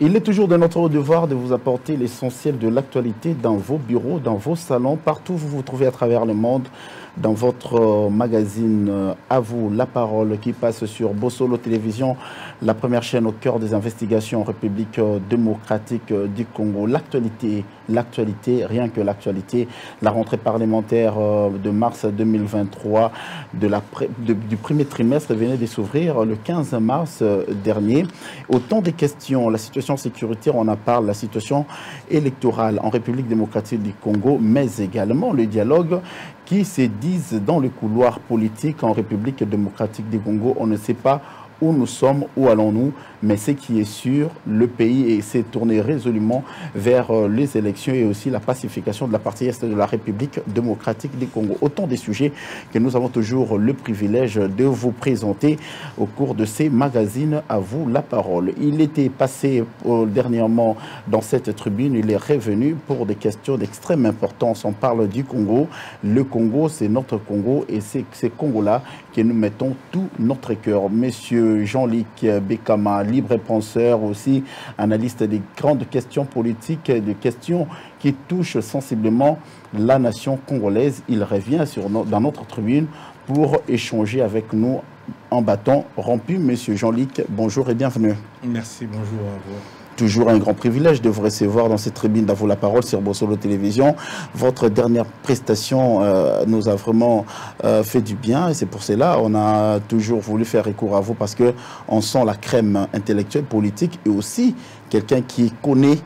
Il est toujours de notre devoir de vous apporter l'essentiel de l'actualité dans vos bureaux, dans vos salons, partout où vous vous trouvez à travers le monde dans votre euh, magazine euh, À vous la parole qui passe sur Bossolo Télévision, la première chaîne au cœur des investigations en République euh, démocratique du Congo. L'actualité, l'actualité, rien que l'actualité, la rentrée parlementaire de mars 2023 de la du premier trimestre venait de s'ouvrir le 15 mars dernier. Autant de questions, la situation sécuritaire, on en parle, la situation électorale en République démocratique du Congo, mais également le dialogue qui se disent dans le couloir politique en République démocratique du Congo. On ne sait pas où nous sommes, où allons-nous, mais ce qui est sûr, le pays s'est tourné résolument vers euh, les élections et aussi la pacification de la partie est de la République démocratique du Congo. Autant des sujets que nous avons toujours le privilège de vous présenter au cours de ces magazines. À vous la parole. Il était passé euh, dernièrement dans cette tribune, il est revenu pour des questions d'extrême importance. On parle du Congo. Le Congo, c'est notre Congo et c'est ces Congo-là que nous mettons tout notre cœur. Jean-Luc Bekama, libre penseur aussi, analyste des grandes questions politiques, des questions qui touchent sensiblement la nation congolaise. Il revient sur dans notre tribune pour échanger avec nous en bâton rompu. Monsieur Jean-Luc, bonjour et bienvenue. Merci, bonjour à vous toujours un grand privilège de vous recevoir dans cette tribune d'avoir la parole sur Bossolo Télévision. Votre dernière prestation euh, nous a vraiment euh, fait du bien et c'est pour cela on a toujours voulu faire recours à vous parce que on sent la crème intellectuelle, politique et aussi quelqu'un qui connaît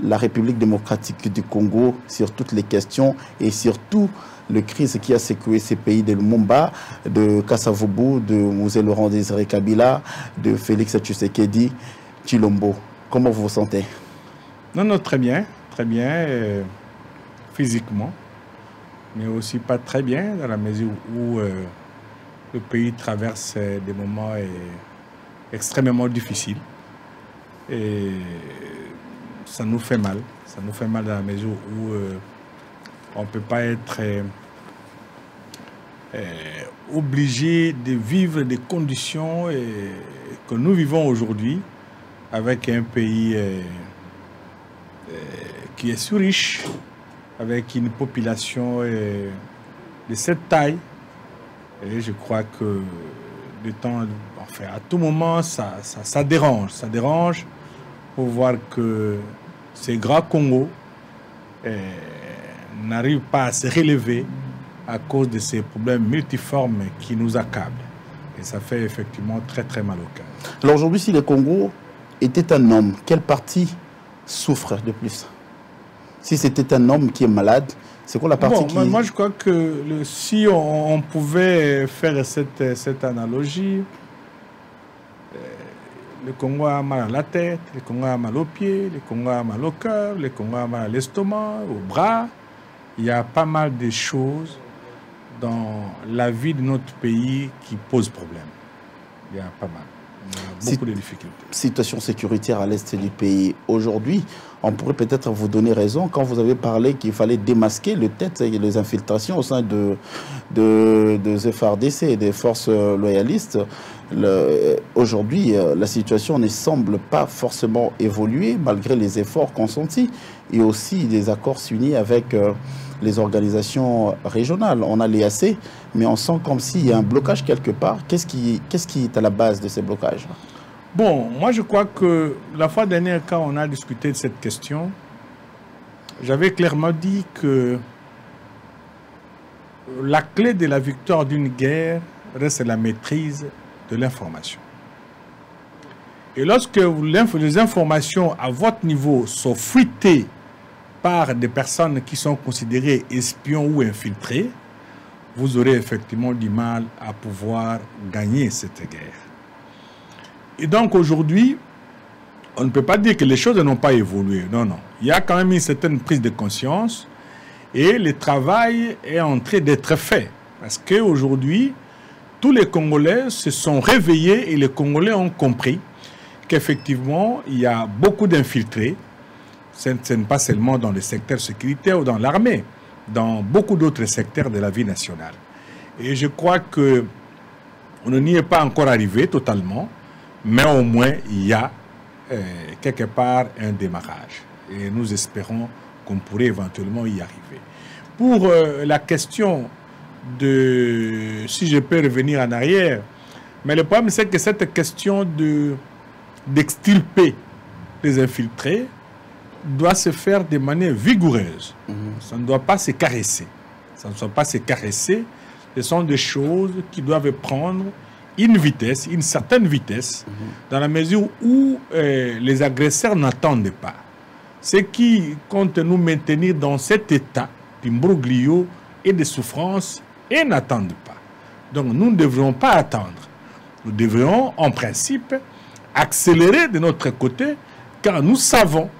la République démocratique du Congo sur toutes les questions et surtout le crise qui a secoué ces pays de Lumumba, de Kassavoubou, de Mosé Laurent Désiré Kabila, de Félix Tshisekedi, Chilombo. Comment vous vous sentez? Non, non, très bien, très bien, euh, physiquement, mais aussi pas très bien dans la mesure où euh, le pays traverse des moments euh, extrêmement difficiles. Et ça nous fait mal. Ça nous fait mal dans la mesure où on ne peut pas être obligé de vivre des conditions que nous vivons aujourd'hui avec un pays euh, euh, qui est sous-riche, avec une population euh, de cette taille. Et je crois que de temps, enfin, à tout moment, ça, ça, dérange. Ça dérange pour voir que ces grands Congo n'arrivent pas à se relever à cause de ces problèmes multiformes qui nous accablent. Et ça fait effectivement très très mal au cœur. Alors aujourd'hui, si le Congo était un homme, quelle partie souffre de plus? Si c'était un homme qui est malade, c'est quoi la partie qui... Moi, je crois que si on, pouvait faire cette, cette analogie, euh, le Congo a mal à la tête, le Congo a mal aux pieds, le Congo a mal au cœur, le Congo a mal à l'estomac, au bras. Il y a pas mal de choses dans la vie de notre pays qui posent problème. Il y a pas mal beaucoup de difficultés. Situation sécuritaire à l'est du pays. Aujourd'hui, on pourrait peut-être vous donner raison quand vous avez parlé qu'il fallait démasquer le tête et les infiltrations au sein de, de, de FRDC et des forces loyalistes. Aujourd'hui, euh, la situation ne semble pas forcément évoluer malgré les efforts consentis et aussi des accords signés avec euh, les organisations régionales. On a l'EAC, mais on sent comme s'il y a un blocage quelque part. Qu'est-ce qui, qu'est-ce qui est à la base de ces blocages? Bon, moi je crois que la fois dernière, quand on a discuté de cette question, j'avais clairement dit que la clé de la victoire d'une guerre reste la maîtrise de l'information. Et lorsque les informations à votre niveau sont fruitées par des personnes qui sont considérées espions ou infiltrés, vous aurez effectivement du mal à pouvoir gagner cette guerre. Et donc aujourd'hui, on ne peut pas dire que les choses n'ont pas évolué. Non, non. Il y a quand même une certaine prise de conscience et le travail est en train d'être fait. Parce qu'aujourd'hui, tous les Congolais se sont réveillés et les Congolais ont compris qu'effectivement, il y a beaucoup d'infiltrés, ce n'est pas seulement dans le secteur sécuritaire ou dans l'armée, dans beaucoup d'autres secteurs de la vie nationale. Et je crois que on n'y est pas encore arrivé totalement, mais au moins il y a euh, quelque part un démarrage. Et nous espérons qu'on pourrait éventuellement y arriver. Pour euh, la question de, si je peux revenir en arrière, mais le problème c'est que cette question de d'extirper les infiltrés doit se faire de manière vigoureuse. Mhm. Ça ne doit pas se caresser. Ça ne doit pas se caresser. Ce sont des choses qui doivent prendre une vitesse, une certaine vitesse, mhm. dans la mesure où euh, les agresseurs n'attendent pas. Ceux qui comptent nous maintenir dans cet état d'imbroglio et de souffrance et n'attendent pas. Donc nous ne devrions pas attendre. Nous devrions, en principe, accélérer de notre côté, car nous savons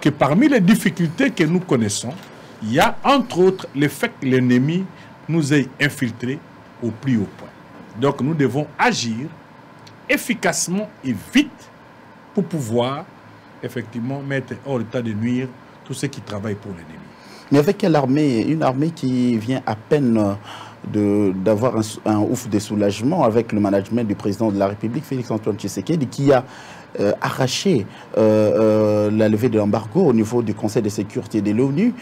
que parmi les difficultés que nous connaissons, il y a entre autres le fait que l'ennemi nous ait infiltrés au plus haut point. Donc nous devons agir efficacement et vite pour pouvoir effectivement mettre hors état de nuire tous ceux qui travaillent pour l'ennemi. Mais avec quelle armée? Une armée qui vient à peine d'avoir un, ouf de soulagement avec le management du président de la République, Félix-Antoine Tshisekedi, qui a euh, arraché euh, euh, la levée de l'embargo au niveau du Conseil de sécurité de l'ONU.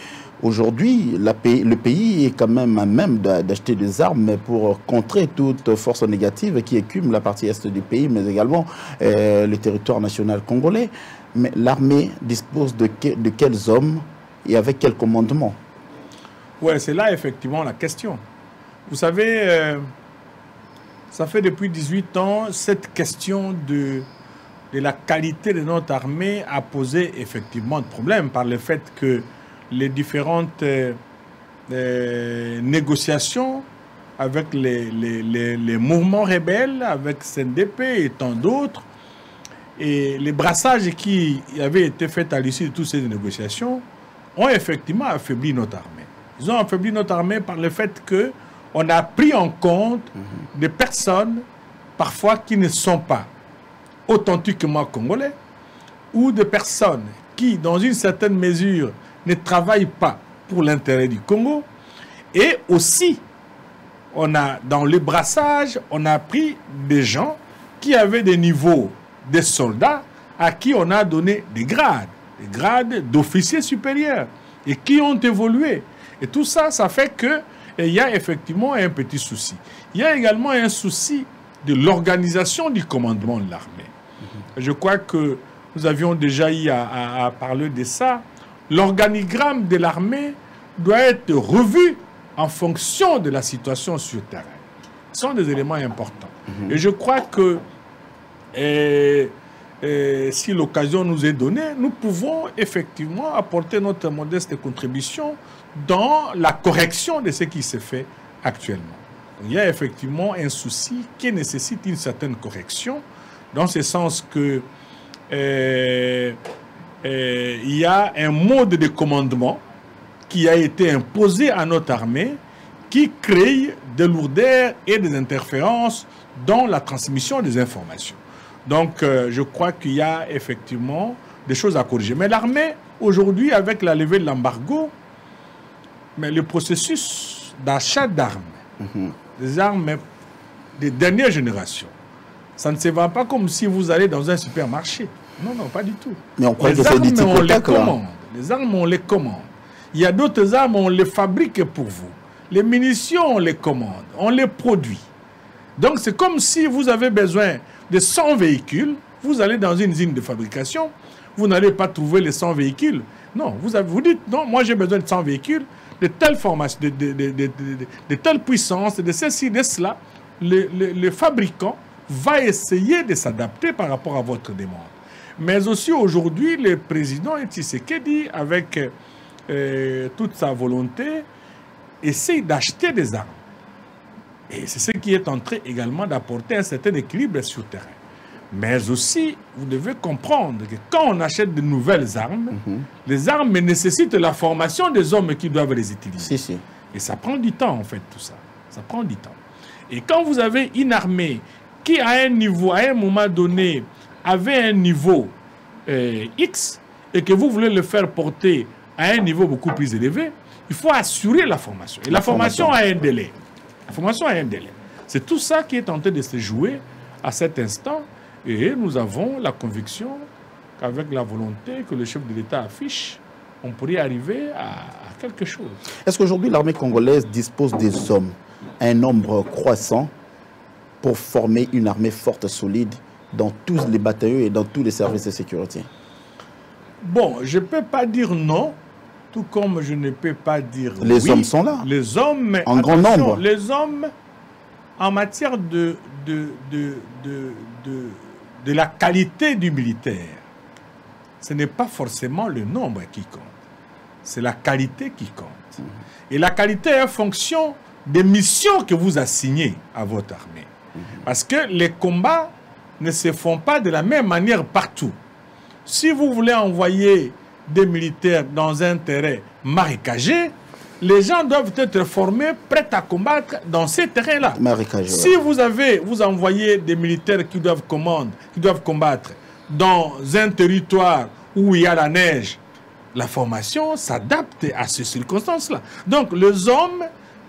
Aujourd'hui, le pays est quand même à même d'acheter des armes pour contrer toute force négative qui écume la partie est du pays, mais également le territoire national congolais. Mais l'armée dispose de, de quels hommes et avec quel commandement Oui, c'est là effectivement la question. Vous savez, euh, ça fait depuis 18 ans, cette question de, de la qualité de notre armée a posé effectivement de problèmes par le fait que les différentes euh, euh, négociations avec les, les, les, mouvements rebelles, avec CNDP et tant d'autres, et les brassages qui avaient été faits à l'issue de toutes ces négociations ont effectivement affaibli notre armée. Ils ont affaibli notre armée par le fait que on a pris en compte des personnes parfois qui ne sont pas authentiquement congolais ou des personnes qui, dans une certaine mesure, ne travaillent pas pour l'intérêt du Congo. Et aussi, on a, dans le brassage, on a pris des gens qui avaient des niveaux de soldats à qui on a donné des grades, des grades d'officiers supérieurs et qui ont évolué. Et tout ça, ça fait que il y a effectivement un petit souci. Il y a également un souci de l'organisation du commandement de l'armée. Je crois que nous avions déjà eu à, parler de ça. L'organigramme de l'armée doit être revu en fonction de la situation sur terrain. Ce sont des éléments importants. Mhm. Et je crois que eh, eh, si l'occasion nous est donnée, nous pouvons effectivement apporter notre modeste contribution dans la correction de ce qui se fait actuellement. Il y a effectivement un souci qui nécessite une certaine correction, dans ce sens que euh, euh, il y a un mode de commandement qui a été imposé à notre armée qui crée des lourdeurs et des interférences dans la transmission des informations. Donc, euh, je crois qu'il y a effectivement des choses à corriger. Mais l'armée, aujourd'hui, avec la levée de l'embargo, mais le processus d'achat d'armes, mhm. des armes de dernière génération, ça ne se va pas comme si vous allez dans un supermarché. Non, non, pas du tout. Mais on croit les que armes, on les commande. Les armes, on les commande. Il y a d'autres armes, on les fabrique pour vous. Les munitions, on les commande, on les produit. Donc c'est comme si vous avez besoin de 100 véhicules, vous allez dans une usine de fabrication, vous n'allez pas trouver les 100 véhicules. Non, vous, avez, vous dites, non, moi j'ai besoin de 100 véhicules, de telle formation, de, de, de, de, telle puissance, de ceci, de cela, le, le, fabricant va essayer de s'adapter par rapport à votre demande. Mais aussi aujourd'hui, le président Tshisekedi, avec euh, toute sa volonté, essaye d'acheter des armes. Et c'est ce qui est en train également d'apporter un certain équilibre sur le terrain. Mais aussi, vous devez comprendre que quand on achète de nouvelles armes, mhm. les armes nécessitent la formation des hommes qui doivent les utiliser. Et ça prend du temps, en fait, tout ça. Ça prend du temps. Et quand vous avez une armée qui, à un niveau, à un moment donné, avait un niveau euh, X, et que vous voulez le faire porter à un niveau beaucoup plus élevé, il faut assurer la formation. Et la, formation, formation a un délai. La formation a un délai. C'est tout ça qui est en train de se jouer à cet instant et nous avons la conviction qu'avec la volonté que le chef de l'État affiche, on pourrait arriver à, à quelque chose. Est-ce qu'aujourd'hui l'armée congolaise dispose des hommes, un nombre croissant, pour former une armée forte, solide dans tous les bataillons et dans tous les services de sécurité Bon, je ne peux pas dire non, tout comme je ne peux pas dire Les oui. hommes sont là. Les hommes, mais En grand nombre. Les hommes, en matière de, de, de, de, de, de la qualité du militaire, ce n'est pas forcément le nombre qui compte, c'est la qualité qui compte. Et la qualité est en fonction des missions que vous assignez à votre armée. Parce que les combats ne se font pas de la même manière partout. Si vous voulez envoyer des militaires dans un terrain marécagé, les gens doivent être formés, prêts à combattre dans ces terrains-là. Si vous avez, vous envoyez des militaires qui doivent, commande, qui doivent combattre dans un territoire où il y a la neige, la formation s'adapte à ces circonstances-là. Donc les hommes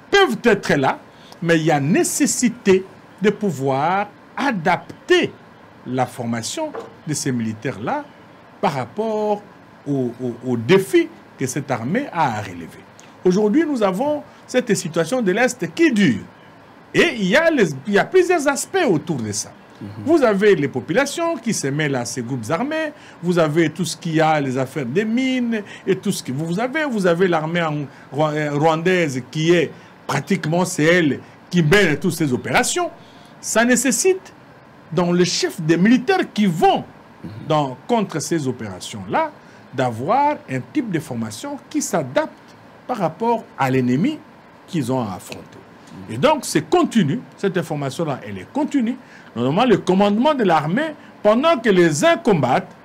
peuvent être là, mais il y a nécessité de pouvoir adapter la formation de ces militaires-là par rapport aux, aux- aux défis que cette armée a à relever. Aujourd'hui, nous avons cette situation de l'Est qui dure. Et il y, a les- il y a plusieurs aspects autour de ça. Vous avez les populations qui se mêlent à ces groupes armés, vous avez tout ce qu'il y a, les affaires des mines, et tout ce que vous avez. Vous avez l'armée euh, rwandaise qui est pratiquement, c'est elle qui mène toutes ces opérations. Ça nécessite, dans les chefs des militaires qui vont dans, contre ces opérations-là, d'avoir un type de formation qui s'adapte par rapport à l'ennemi qu'ils ont à affronter. Et donc, c'est continu, cette information-là, elle est continue. Normalement, le commandement de l'armée, pendant que les uns combattent,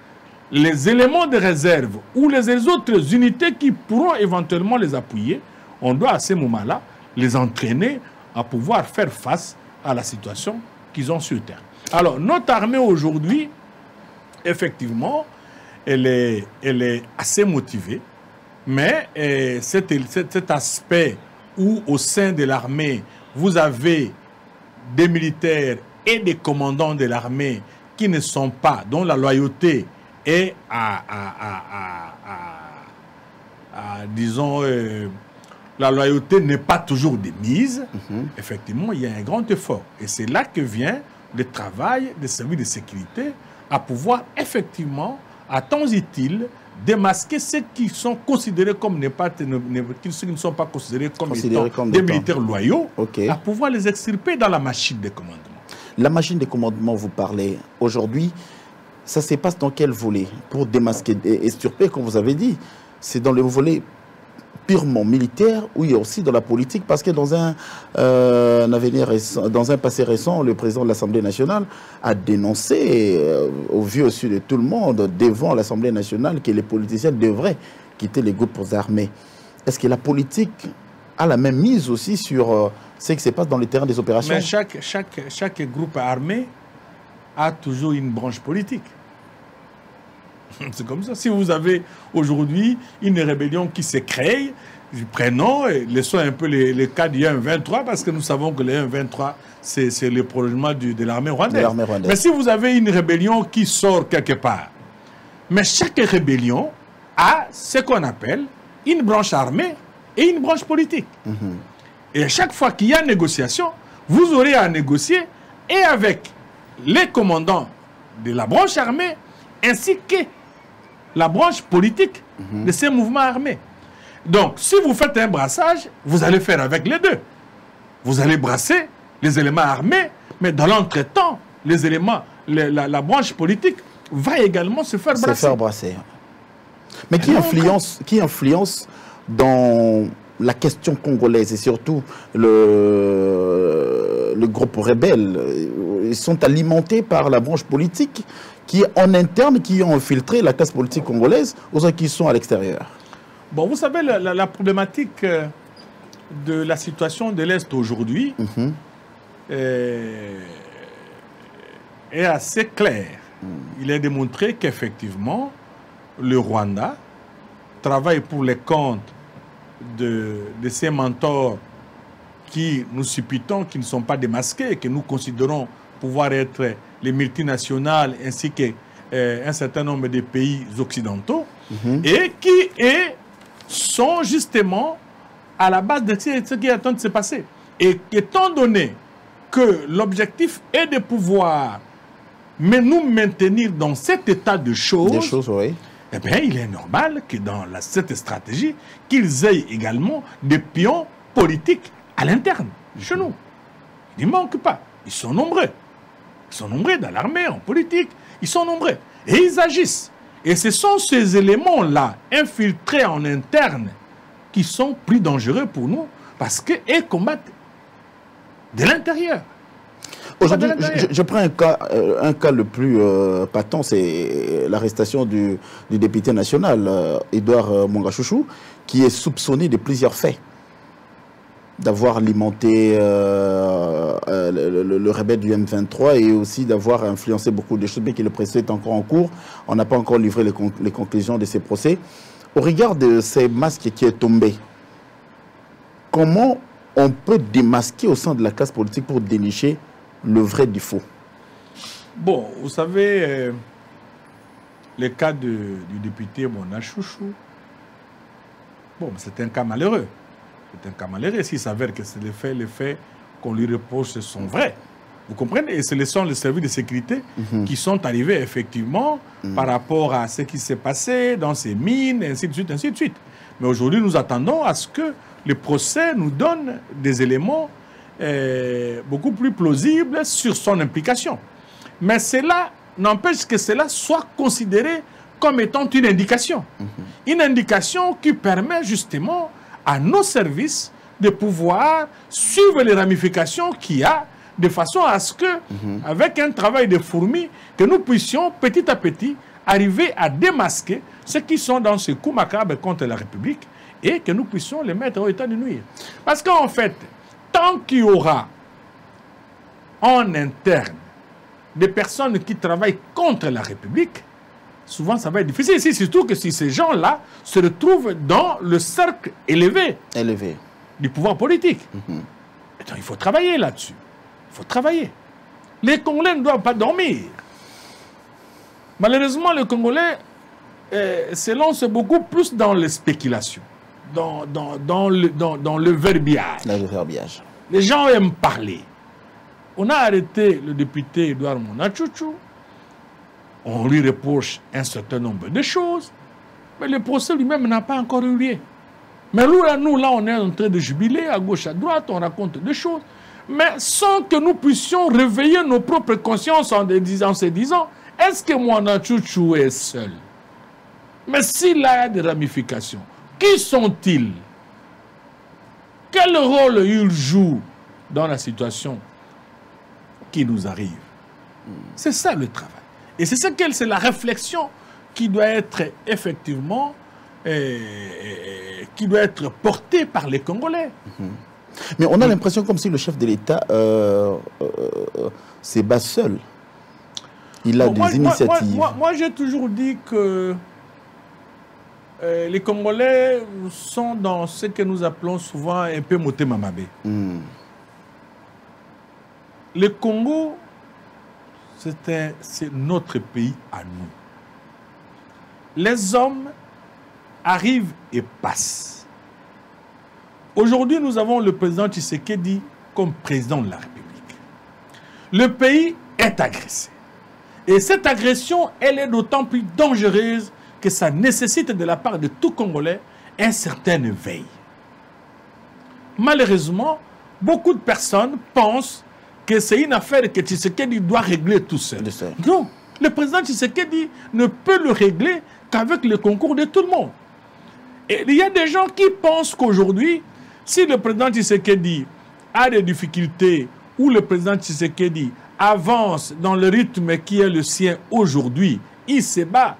les éléments de réserve ou les autres unités qui pourront éventuellement les appuyer, on doit à ce moment-là les entraîner à pouvoir faire face à la situation qu'ils ont sur terre. Alors, notre armée aujourd'hui, effectivement, elle est, elle est assez motivée, mais euh, cet, aspect où au sein de l'armée, vous avez des militaires et des commandants de l'armée qui ne sont pas, dont la loyauté est à- à- à- à, disons, euh, la loyauté n'est pas toujours de mise, effectivement, il y a un grand effort. Et c'est là que vient le travail des services de sécurité à pouvoir effectivement, à temps utile, démasquer ceux qui sont considérés comme ne pas, ne- ne- ceux qui ne sont pas considérés comme, Considérés étant comme des militaires loyaux, Ok. à pouvoir les extirper dans la machine de commandement. La machine de commandement, vous parlez aujourd'hui, ça se passe dans quel volet Pour démasquer et extirper, comme vous avez dit, c'est dans le volet purement militaire ou il y a aussi dans la politique parce que dans un, euh, avenir dans un passé récent, le président de l'Assemblée nationale a dénoncé euh, au vu aussi de tout le monde devant l'Assemblée nationale que les politiciens devraient quitter les groupes armés. Est-ce que la politique a la même mise aussi sur euh, ce qui se passe dans le terrain des opérations? Chaque, chaque, chaque groupe armé a toujours une branche politique. C'est comme ça. Si vous avez aujourd'hui une rébellion qui se crée, prenons et laissons un peu les, les cas du 1-23 parce que nous savons que le 1-23, c'est le prolongement du- de l'armée rwandaise. De l'armée rwandaise. Mais si vous avez une rébellion qui sort quelque part, mais chaque rébellion a ce qu'on appelle une branche armée et une branche politique. Et à chaque fois qu'il y a négociation, vous aurez à négocier et avec les commandants de la branche armée ainsi que la branche politique de ces mouvements armés. Donc, si vous faites un brassage, vous allez faire avec les deux. Vous allez brasser les éléments armés, mais dans l'entretemps, les éléments, la, la branche politique va également se faire se brasser. faire brasser. Mais qui influence, qui influence dans la question congolaise et surtout le, le groupe rebelle? Ils sont alimentés par la branche politique qui en interne, qui ont infiltré la classe politique congolaise, ou ceux qui sont à l'extérieur. Bon, vous savez, la, la- la problématique euh, de la situation de l'Est aujourd'hui euh, est assez claire. Il est démontré qu'effectivement, le Rwanda travaille pour les comptes de, de ses mentors qui nous supputons, qui ne sont pas démasqués, que nous considérons pouvoir être les multinationales ainsi que euh, un certain nombre de pays occidentaux et qui est, sont justement à la base de ce qui est en train de se passer. Et étant donné que l'objectif est de pouvoir mais nous maintenir dans cet état de choses, Des choses, oui. eh bien, il est normal que dans la- cette stratégie, qu'ils aient également des pions politiques à l'interne, chez nous. Ils ne manquent pas. Ils sont nombreux. Ils sont nombreux dans l'armée, en politique. Ils sont nombreux. Et ils agissent. Et ce sont ces éléments-là, infiltrés en interne, qui sont plus dangereux pour nous parce qu'ils combattent de l'intérieur. Aujourd'hui, je, je prends un cas, euh, un cas le plus euh, patent, c'est l'arrestation du, du député national, euh, Edouard euh, Mongachouchou, qui est soupçonné de plusieurs faits. D'avoir alimenté euh, euh, le, le- le rebelle du M23 et aussi d'avoir influencé beaucoup de choses, bien que le procès est encore en cours. On n'a pas encore livré les, con- les conclusions de ces procès. Au regard de ces masques qui est tombé, comment on peut démasquer au sein de la classe politique pour dénicher le vrai du faux Bon, vous savez, euh, le cas du député Mona Chouchou, bon, c'est un cas malheureux. C'est un cas malheureux s'il s'avère que c'est les faits, les faits qu'on lui reproche sont vrais. Vous comprenez? Et ce sont les services de sécurité qui sont arrivés effectivement par rapport à ce qui s'est passé dans ces mines, ainsi de suite, ainsi de suite. Mais aujourd'hui, nous attendons à ce que le procès nous donne des éléments euh, beaucoup plus plausibles sur son implication. Mais cela n'empêche que cela soit considéré comme étant une indication. Une indication qui permet justement à nos services de pouvoir suivre les ramifications qu'il y a de façon à ce que, avec un travail de fourmi, que nous puissions petit à petit arriver à démasquer ceux qui sont dans ce coup macabre contre la République et que nous puissions les mettre au état de nuire. Parce qu'en fait, tant qu'il y aura en interne des personnes qui travaillent contre la République, souvent ça va être difficile. Si- Surtout que si ces gens-là se retrouvent dans le cercle élevé Élevé. du pouvoir politique. Donc, il faut travailler là-dessus. Il faut travailler. Les Congolais ne doivent pas dormir. Malheureusement, les Congolais euh, se lancent beaucoup plus dans les spéculations, dans, dans, dans le, dans, dans le verbiage. Là, le verbiage. Les gens aiment parler. On a arrêté le député Edouard Monachouchou. On lui reproche un certain nombre de choses. Mais le procès lui-même n'a pas encore eu lieu. Mais nous là, nous, là, on est en train de jubiler à gauche, à droite, on raconte des choses. Mais sans que nous puissions réveiller nos propres consciences en, disant, se disant est-ce que Monachouchou est seul? Mais s'il a des ramifications, qui sont-ils? Quel rôle il joue dans la situation qui nous arrive? C'est ça le travail. Et c'est ça qu'elle, c'est la réflexion qui doit être effectivement, euh, qui doit être portée par les Congolais. Mais on a l'impression comme si le chef de l'État euh, euh, euh, se bat seul. Il a Bon, des moi, initiatives. Moi, moi- moi, j'ai toujours dit que euh, les Congolais sont dans ce que nous appelons souvent un peu moté mamabé. Hmm. Le Congo, c'est notre pays à nous. Les hommes arrivent et passent. Aujourd'hui, nous avons le président Tshisekedi comme président de la République. Le pays est agressé. Et cette agression, elle est d'autant plus dangereuse que ça nécessite de la part de tout Congolais une certaine veille. Malheureusement, beaucoup de personnes pensent que c'est une affaire que Tshisekedi doit régler tout seul. Non, le président Tshisekedi ne peut le régler qu'avec le concours de tout le monde. Et il y a des gens qui pensent qu'aujourd'hui, si le président Tshisekedi a des difficultés ou le président Tshisekedi avance dans le rythme qui est le sien aujourd'hui, il se bat.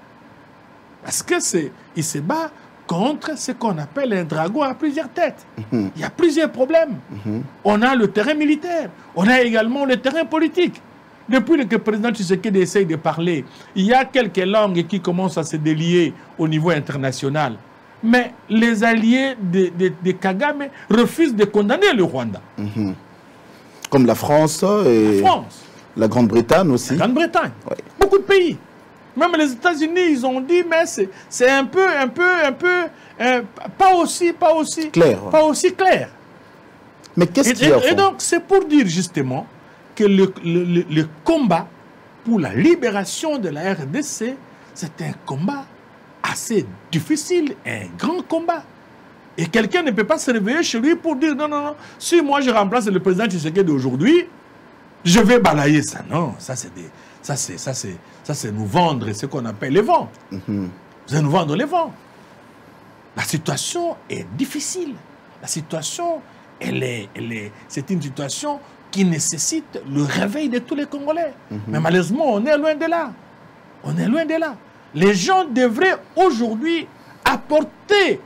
Parce que c'est, il se bat contre ce qu'on appelle un dragon à plusieurs têtes. Il y a plusieurs problèmes. On a le terrain militaire, on a également le terrain politique. Depuis que le président Tshisekedi essaye de parler, il y a quelques langues qui commencent à se délier au niveau international. Mais les alliés de, de- de Kagame refusent de condamner le Rwanda. Comme la France et France, la Grande-Bretagne aussi. Grande-Bretagne, Ouais. beaucoup de pays. Même les États-Unis, ils ont dit, mais c'est un peu, un peu, un peu, euh, pas aussi, pas aussi clair. Pas aussi clair. Mais qu'est-ce qu'il y a Et donc, c'est pour dire justement que le, le, le, combat pour la libération de la RDC, c'est un combat assez difficile, un grand combat. Et quelqu'un ne peut pas se réveiller chez lui pour dire non, non, non, si moi je remplace le président Tshisekedi d'aujourd'hui, je vais balayer ça. Non, ça c'est des, ça c'est, ça c'est, ça c'est nous vendre ce qu'on appelle les vents. Mhm. Vous allez nous vendre les vents. La situation est difficile. La situation, elle est, elle est, c'est une situation qui nécessite le réveil de tous les Congolais. Mais malheureusement, on est loin de là. On est loin de là. Les gens devraient aujourd'hui apporter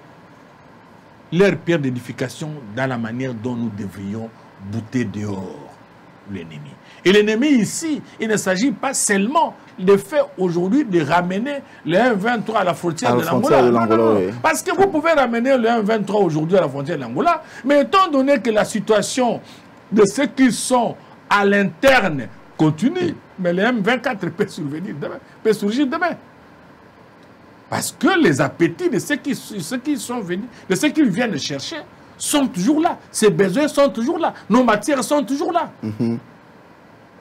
leur pierre d'édification dans la manière dont nous devrions bouter dehors l'ennemi. Et l'ennemi ici, il ne s'agit pas seulement de faire aujourd'hui de ramener le 1-23 à la frontière À de la frontière de l'Angola. Non, non, l'Angola, non. oui. Parce que vous pouvez ramener le 1-23 aujourd'hui à la frontière de l'Angola, mais étant donné que la situation de ceux qui sont à l'interne continue, mais le M24 peut survenir demain, peut surgir demain. Parce que les appétits de ceux qui, ceux qui sont venus, de ceux qui viennent chercher, sont toujours là. Ces besoins sont toujours là. Nos matières sont toujours là.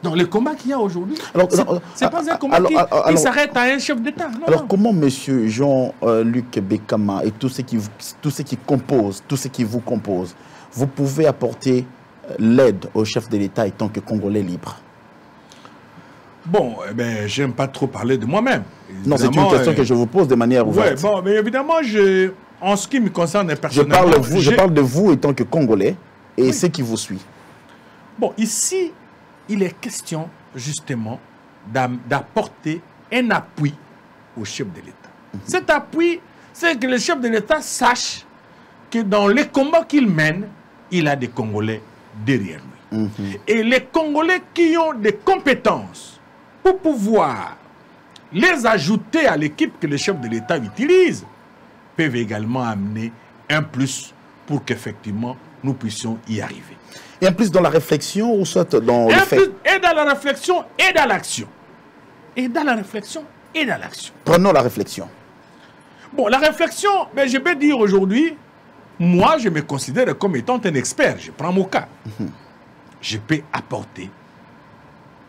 Donc le combat qu'il y a aujourd'hui, Alors, c'est pas un combat alors, qui, alors- s'arrête à un chef d'État. Alors non. comment Monsieur Jean-Luc Bekama et tous ceux qui vous- tous ceux qui composent, tous ceux qui vous composent, vous pouvez apporter euh, l'aide au chef de l'État étant que Congolais libre? Bon, eh ben, j'aime pas trop parler de moi-même. Non, c'est une question euh, que je vous pose de manière ouverte. bon, mais évidemment, je, en ce qui me concerne je, personnellement, parle de vous, je parle de vous étant que Congolais et ceux qui vous suivent. Bon, ici, il est question justement d'apporter un appui au chef de l'État. Cet appui, c'est que le chef de l'État sache que dans les combats qu'il mène, il a des Congolais derrière lui. Et les Congolais qui ont des compétences pour pouvoir les ajouter à l'équipe que le chef de l'État utilise, peuvent également amener un plus pour qu'effectivement nous puissions y arriver. Plus dans la réflexion ou soit dans le fait. et dans la réflexion et dans l'action. Et dans la réflexion et dans l'action. Prenons la réflexion. Bon, la réflexion, ben, je peux dire aujourd'hui, moi, je me considère comme étant un expert. Je prends mon cas. Je peux apporter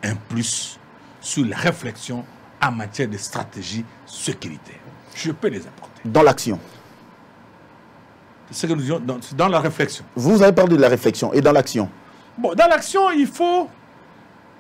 un plus sur la réflexion en matière de stratégie sécuritaire. Je peux les apporter. Dans l'action. C'est ce que nous disons dans, dans la réflexion. Vous avez parlé de la réflexion et dans l'action. Bon, dans l'action, il faut,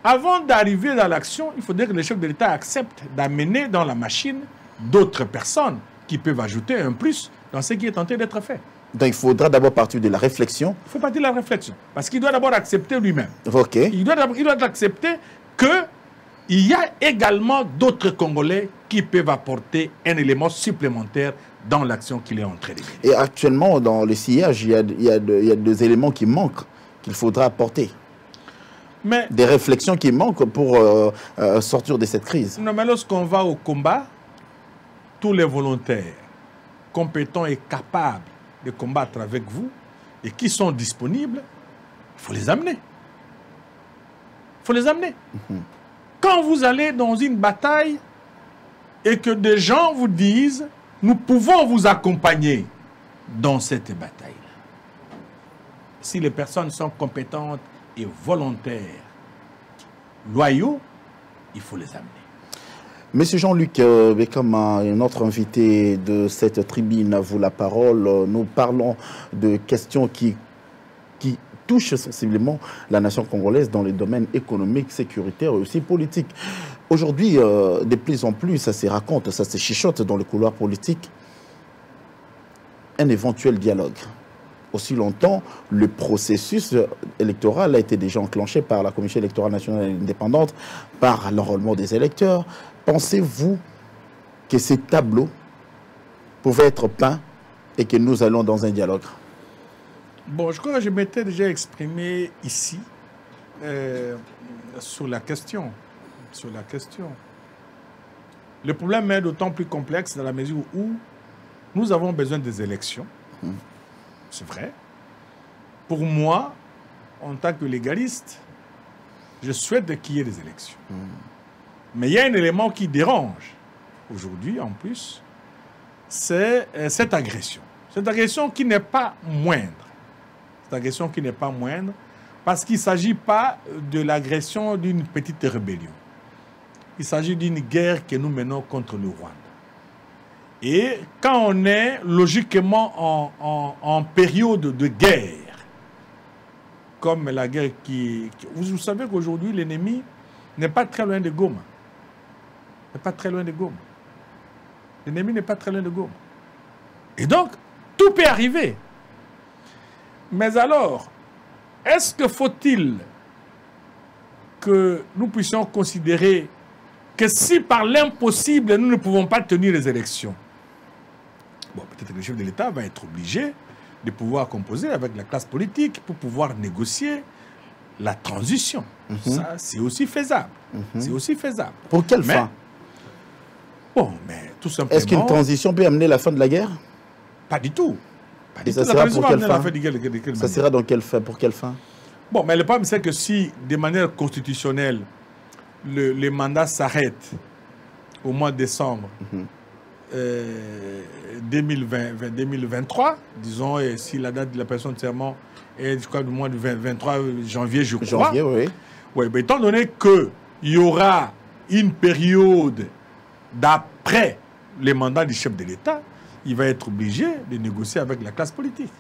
avant d'arriver dans l'action, il faudrait que le chef de l'État accepte d'amener dans la machine d'autres personnes qui peuvent ajouter un plus dans ce qui est tenté d'être fait. Donc il faudra d'abord partir de la réflexion. Il faut partir de la réflexion. Parce qu'il doit d'abord accepter lui-même. Ok. Il doit, il doit accepter qu'il y a également d'autres Congolais qui peuvent apporter un élément supplémentaire dans l'action qu'il est en train de mener. Et actuellement, dans le sillage, il y a, il y a de- il y a des éléments qui manquent, qu'il faudra apporter. Mais Des réflexions qui manquent pour euh, euh, sortir de cette crise. Non, mais lorsqu'on va au combat, tous les volontaires compétents et capables de combattre avec vous et qui sont disponibles, il faut les amener. Il faut les amener. Quand vous allez dans une bataille et que des gens vous disent, nous pouvons vous accompagner dans cette bataille-là. Si les personnes sont compétentes et volontaires, loyaux, il faut les amener. Monsieur Jean-Luc euh, Bekama, notre invité de cette tribune, à vous la parole. Euh, Nous parlons de questions qui, qui touchent sensiblement la nation congolaise dans les domaines économiques, sécuritaires et aussi politiques. Aujourd'hui, euh, de plus en plus, ça se raconte, ça se chichote dans le couloir politique, un éventuel dialogue. Aussi longtemps, le processus électoral a été déjà enclenché par la Commission électorale nationale indépendante, par l'enrôlement des électeurs. Pensez-vous que ces tableaux pouvaient être peints et que nous allons dans un dialogue? Bon, je crois que je m'étais déjà exprimé ici euh, sur la question. Sur la question. Le problème est d'autant plus complexe dans la mesure où nous avons besoin des élections. C'est vrai. Pour moi, en tant que légaliste, je souhaite qu'il y ait des élections. Mais il y a un élément qui dérange aujourd'hui en plus, c'est euh, cette agression. Cette agression qui n'est pas moindre. Cette agression qui n'est pas moindre parce qu'il ne s'agit pas de l'agression d'une petite rébellion. Il s'agit d'une guerre que nous menons contre le Rwanda. Et quand on est logiquement en, période de guerre, comme la guerre qui... vous, savez qu'aujourd'hui, l'ennemi n'est pas très loin de Goma. N'est pas très loin de Goma. L'ennemi n'est pas très loin de Goma. Et donc, tout peut arriver. Mais alors, est-ce que faut-il que nous puissions considérer que si par l'impossible, nous ne pouvons pas tenir les élections, bon, peut-être que le chef de l'État va être obligé de pouvoir composer avec la classe politique pour pouvoir négocier la transition. Mhm. Ça, c'est aussi faisable. Mhm. C'est aussi faisable. Pour quelle fin? Bon, mais tout simplement... Est-ce qu'une transition peut amener la fin de la guerre? Pas du tout. Et ça sera pour quelle fin? Ça sera dans quelle fin? Pour quelle fin? Bon, mais le problème, c'est que si, de manière constitutionnelle, le, les mandats s'arrêtent au mois de décembre 2020, 2023, euh, disons, et si la date de la personne de serment est du mois de 23 janvier, je crois. Janvier, oui. Oui, mais étant donné qu'il y aura une période d'après les mandats du chef de l'État, il va être obligé de négocier avec la classe politique.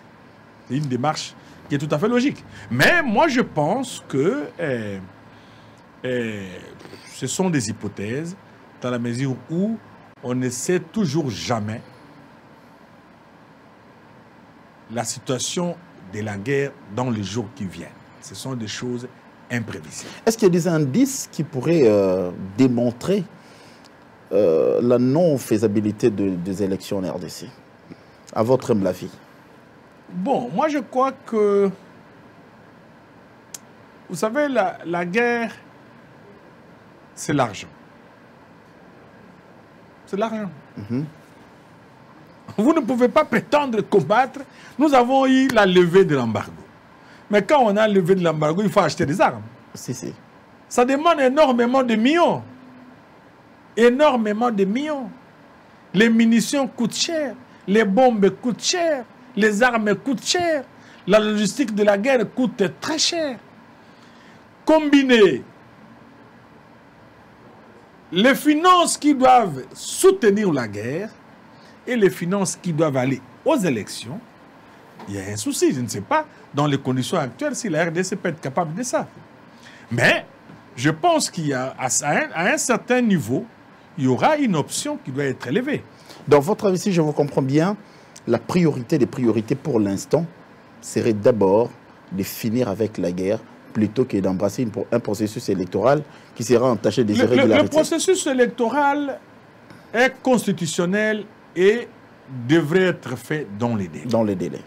C'est une démarche qui est tout à fait logique. Mais moi, je pense que eh, eh, ce sont des hypothèses dans la mesure où on ne sait toujours jamais la situation de la guerre dans les jours qui viennent. Ce sont des choses imprévisibles. Est-ce qu'il y a des indices qui pourraient euh, démontrer euh, la non-faisabilité des élections en RDC, à votre humble avis Bon, moi je crois que, vous savez, la, guerre, c'est l'argent. C'est l'argent. Mhm. Vous ne pouvez pas prétendre combattre. Nous avons eu la levée de l'embargo. Mais quand on a levé de l'embargo, il faut acheter des armes. Si, si. Ça demande énormément de millions énormément de millions. Les munitions coûtent cher, les bombes coûtent cher, les armes coûtent cher, la logistique de la guerre coûte très cher. Combiner les finances qui doivent soutenir la guerre et les finances qui doivent aller aux élections, il y a un souci. Je ne sais pas, dans les conditions actuelles, si la RDC peut être capable de ça. Mais je pense qu'il y a, à un certain niveau, il y aura une option qui doit être élevée. Dans votre avis, si je vous comprends bien, la priorité des priorités pour l'instant serait d'abord de finir avec la guerre plutôt que d'embrasser un processus électoral qui sera entaché des irrégularités. Le, processus électoral est constitutionnel et devrait être fait dans les délais. Dans les délais.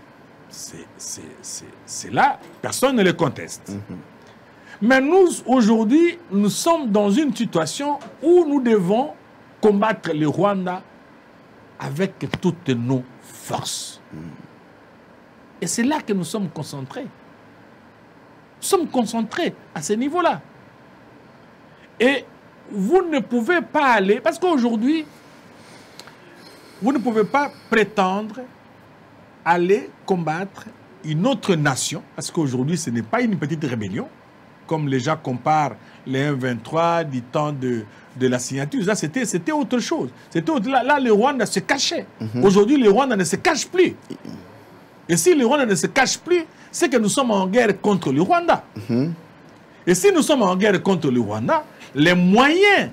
C'est là, personne ne le conteste. Mhm. Mais nous, aujourd'hui, nous sommes dans une situation où nous devons combattre le Rwanda avec toutes nos forces. Et c'est là que nous sommes concentrés. Sommes concentrés à ce niveau-là. Et vous ne pouvez pas aller, parce qu'aujourd'hui, vous ne pouvez pas prétendre aller combattre une autre nation, parce qu'aujourd'hui, ce n'est pas une petite rébellion, comme les gens comparent les 1-23 du temps de, de la signature. Là, c'était, c'était autre chose. C'était là, là, le Rwanda se cachait. Mhm. Aujourd'hui, le Rwanda ne se cache plus. Et si le Rwanda ne se cache plus, c'est que nous sommes en guerre contre le Rwanda. Et si nous sommes en guerre contre le Rwanda, les moyens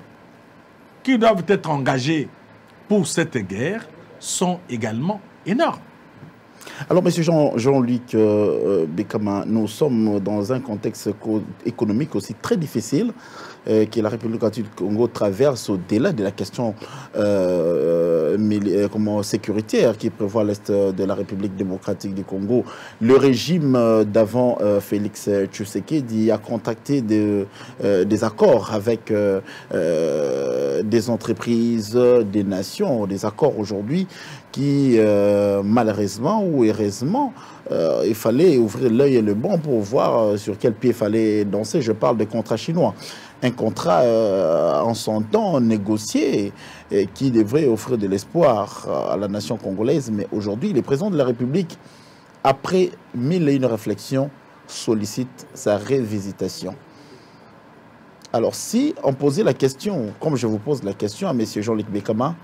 qui doivent être engagés pour cette guerre sont également énormes. Alors, M. Jean-Luc euh, Bekama, nous sommes dans un contexte économique aussi très difficile euh, que la République du Congo traverse au-delà de la question euh, euh, comment, sécuritaire qui prévoit l'Est de la République démocratique du Congo. Le régime d'avant Félix Tshisekedi a contacté des accords avec des entreprises, des nations, des accords aujourd'hui qui, malheureusement ou heureusement, euh, il fallait ouvrir l'œil et le bon pour voir euh, sur quel pied il fallait danser. Je parle des contrats chinois. Un contrat en son temps négocié et qui devrait offrir de l'espoir à la nation congolaise. Mais aujourd'hui, le président de la République, après mille et une réflexions, sollicite sa révisitation. Alors, si on posait la question, comme je vous pose la question à M. Jean-Luc Bekama,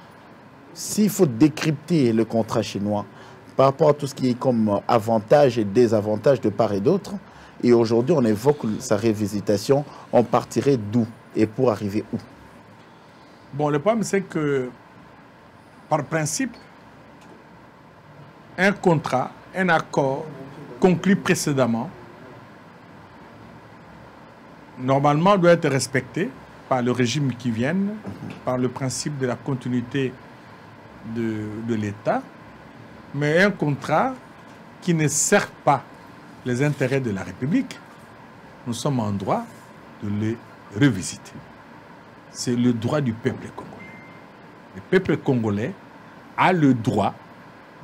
s'il faut décrypter le contrat chinois par rapport à tout ce qui est comme avantages et désavantages de part et d'autre, et aujourd'hui on évoque sa révisitation, on partirait d'où et pour arriver où? Bon, le problème c'est que, par principe, un contrat, un accord conclu précédemment, normalement doit être respecté par le régime qui vient, par le principe de la continuité de, l'État, mais un contrat qui ne sert pas les intérêts de la République, nous sommes en droit de les revisiter. C'est le droit du peuple congolais. Le peuple congolais a le droit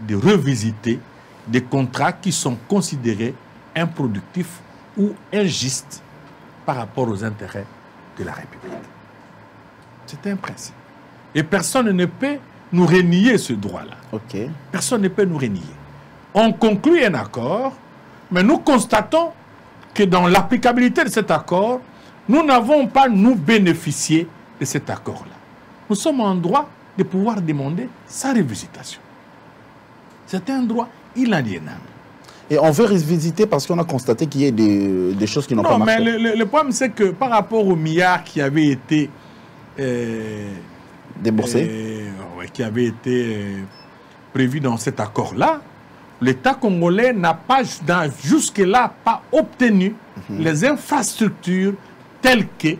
de revisiter des contrats qui sont considérés improductifs ou injustes par rapport aux intérêts de la République. C'est un principe. Et personne ne peut nous renier ce droit-là. Personne ne peut nous renier. On conclut un accord, mais nous constatons que dans l'applicabilité de cet accord, nous n'avons pas nous bénéficié de cet accord-là. Nous sommes en droit de pouvoir demander sa révisitation. C'est un droit inaliénable. Et on veut revisiter parce qu'on a constaté qu'il y a des, choses qui n'ont pas marché. Non, mais le, problème, c'est que par rapport au milliard qui avait été... Euh, Déboursé euh, qui avait été euh, prévu dans cet accord-là, l'État congolais n'a pas, jusque-là, pas obtenu mhm. les infrastructures telles que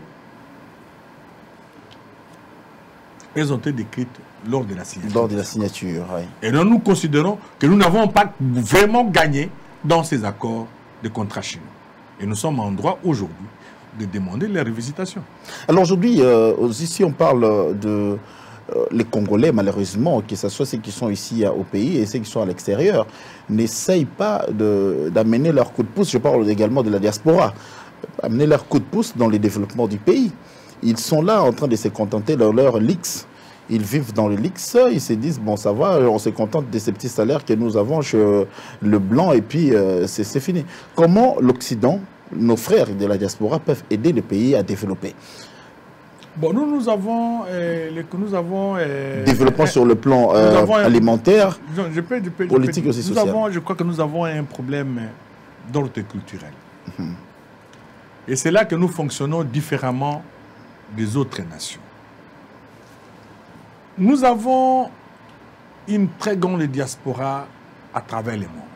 elles ont été décrites lors de la signature. Lors de la signature, oui. Et nous, nous considérons que nous n'avons pas vraiment gagné dans ces accords de contrat chinois. Et nous sommes en droit aujourd'hui de demander la révisitation. Alors aujourd'hui, euh, ici on parle de euh, les Congolais, malheureusement, que ce soit ceux qui sont ici au pays et ceux qui sont à l'extérieur, n'essayent pas d'amener leur coup de pouce. Je parle également de la diaspora, amener leur coup de pouce dans le développement du pays. Ils sont là en train de se contenter de leur leaks. Ils vivent dans le leaks, ils se disent, bon, ça va, on se contente de ces petits salaires que nous avons chez le blanc et puis euh, c'est fini. Comment l'Occident, nos frères de la diaspora peuvent aider le pays à développer? Bon, nous, nous avons, euh, nous avons euh, développement sur le plan euh, alimentaire, politique aussi social. Avons, je crois que nous avons un problème d'ordre culturel. Mhm. Et c'est là que nous fonctionnons différemment des autres nations. Nous avons une très grande diaspora à travers le monde.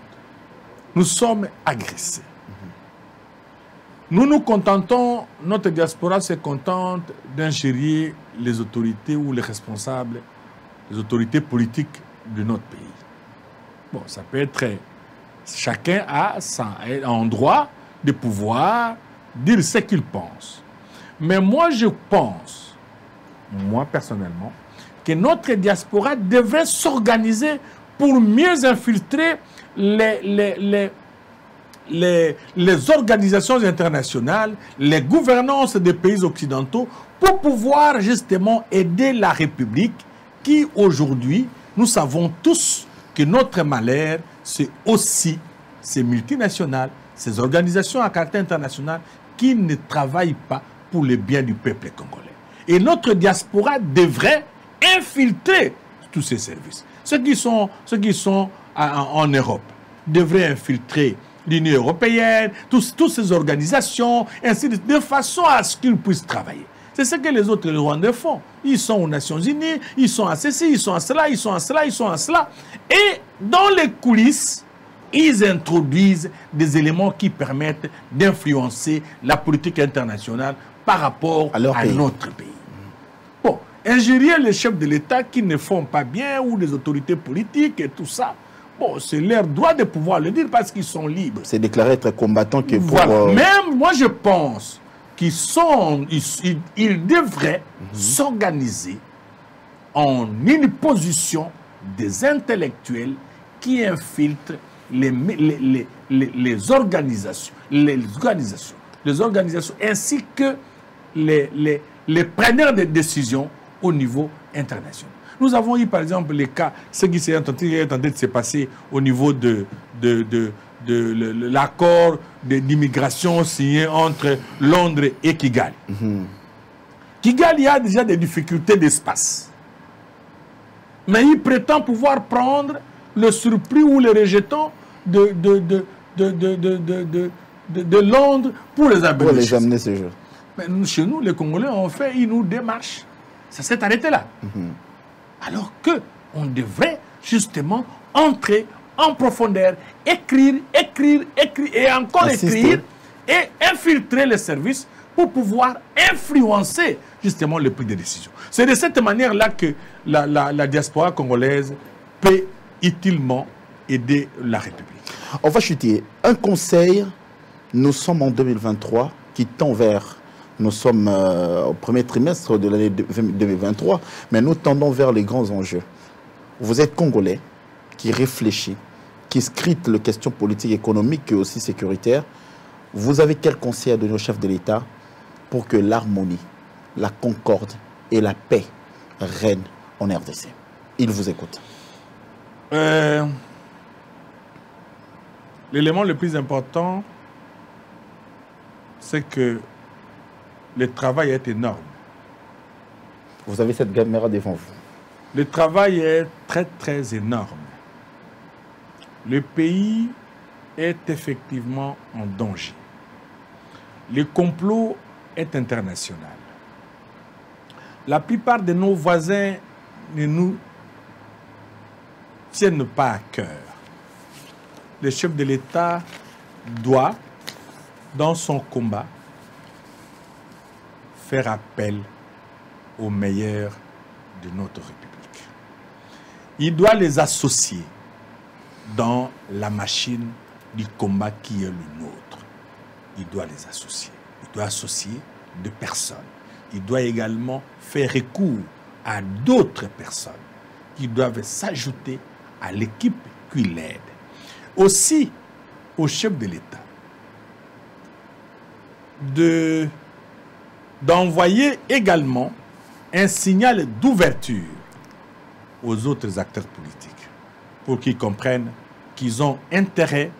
Nous sommes agressés. Nous nous contentons, notre diaspora se contente d'ingérer les autorités ou les responsables, les autorités politiques de notre pays. Bon, ça peut être... Chacun a un droit de pouvoir dire ce qu'il pense. Mais moi, je pense, moi personnellement, que notre diaspora devrait s'organiser pour mieux infiltrer les, les les, organisations internationales, les gouvernances des pays occidentaux pour pouvoir justement aider la République qui aujourd'hui, nous savons tous que notre malheur, c'est aussi ces multinationales, ces organisations à caractère international qui ne travaillent pas pour le bien du peuple congolais. Et notre diaspora devrait infiltrer tous ces services. Ceux qui sont, ceux qui sont en Europe devraient infiltrer l'Union européenne, tous, toutes ces organisations, ainsi de, de façon à ce qu'ils puissent travailler. C'est ce que les autres Rwandais font. Ils sont aux Nations Unies, ils sont à ceci, ils sont à cela, ils sont à cela, ils sont à cela. Et dans les coulisses, ils introduisent des éléments qui permettent d'influencer la politique internationale par rapport à, notre pays. Bon, ingérer les chefs de l'État qui ne font pas bien ou les autorités politiques et tout ça, Bon, c'est leur droit de pouvoir le dire parce qu'ils sont libres. C'est déclaré être combattant que pour... Euh, Même moi, je pense qu'ils sont, ils, devraient mhm. s'organiser en une position des intellectuels qui infiltrent les, les, les, les organisations, les organisations, les organisations ainsi que les, les, les preneurs de décisions au niveau international. Nous avons eu par exemple les cas, ce qui s'est en train de se passer au niveau de, de, de, de l'accord d'immigration signé entre Londres et Kigali. Kigali a déjà des difficultés d'espace. Mais il prétend pouvoir prendre le surplus ou le rejeton de, de, de, de, de Londres pour les amener. Pour les amener ce jour. Mais nous, chez nous, les Congolais ont fait une démarche. Ça s'est arrêté là. Alors que on devrait justement entrer en profondeur, écrire, écrire, écrire et encore Assister. écrire et infiltrer les services pour pouvoir influencer justement le prix des décisions. C'est de cette manière-là que la, la- la diaspora congolaise peut utilement aider la République. On va chuter. Un conseil, nous sommes en 2023, qui tend vers, nous sommes euh, au premier trimestre de l'année de- 2023, mais nous tendons vers les grands enjeux. Vous êtes Congolais qui réfléchit, qui scrute les questions politiques, économiques et aussi sécuritaires. Vous avez quel conseil à donner au chef de l'État pour que l'harmonie, la concorde et la paix règnent en RDC Il vous écoute. Euh, L'élément le plus important, c'est que le travail est énorme. Vous avez cette caméra devant vous. Le travail est très très énorme. Le pays est effectivement en danger. Le complot est international. La plupart de nos voisins ne nous tiennent pas à cœur. Le chef de l'État doit, dans son combat, faire appel aux meilleurs de notre République. Il doit les associer dans la machine du combat qui est le nôtre. Il doit les associer. Il doit associer de personnes. Il doit également faire recours à d'autres personnes qui doivent s'ajouter à l'équipe qui l'aide. Aussi au chef de l'État de d'envoyer également un signal d'ouverture aux autres acteurs politiques pour qu'ils comprennent qu'ils ont intérêt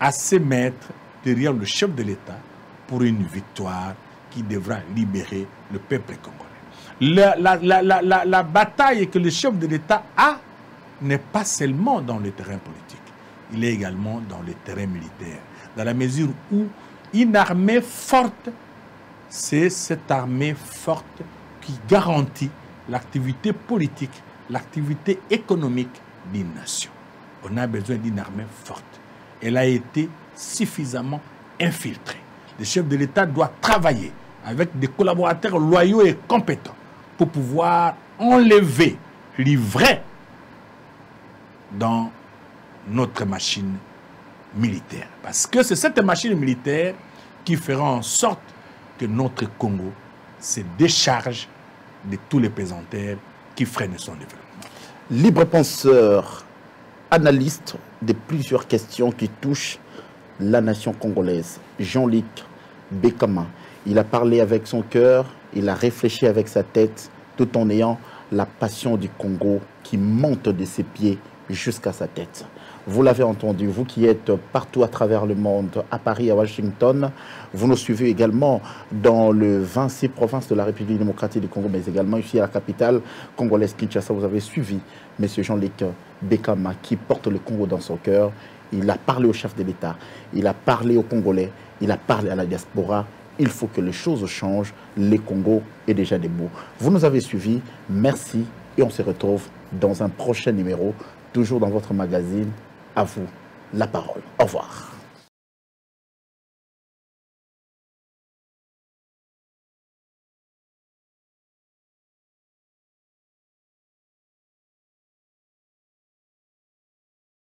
à se mettre derrière le chef de l'État pour une victoire qui devra libérer le peuple congolais. La, la- bataille que le chef de l'État a n'est pas seulement dans le terrain politique, il est également dans le terrain militaire, dans la mesure où une armée forte c'est cette armée forte qui garantit l'activité politique, l'activité économique d'une nation. On a besoin d'une armée forte. Elle a été suffisamment infiltrée. Le chef de l'État doit travailler avec des collaborateurs loyaux et compétents pour pouvoir enlever l'ivraie dans notre machine militaire. Parce que c'est cette machine militaire qui fera en sorte que notre Congo se décharge de tous les pesanteurs qui freinent son développement. libre penseur, analyste de plusieurs questions qui touchent la nation congolaise. Jean-Luc Bekama, il a parlé avec son cœur, il a réfléchi avec sa tête, tout en ayant la passion du Congo qui monte de ses pieds jusqu'à sa tête. Vous l'avez entendu, vous qui êtes partout à travers le monde, à Paris, à Washington, vous nous suivez également dans le 26 provinces de la République démocratique du Congo, mais également ici à la capitale congolaise Kinshasa. Vous avez suivi M. Jean-Luc Bekama qui porte le Congo dans son cœur. Il a parlé au chef de l'État, il a parlé aux Congolais, il a parlé à la diaspora. Il faut que les choses changent. Le Congo est déjà debout. Vous nous avez suivis. Merci et on se retrouve dans un prochain numéro, toujours dans votre magazine. À vous la parole. Au revoir.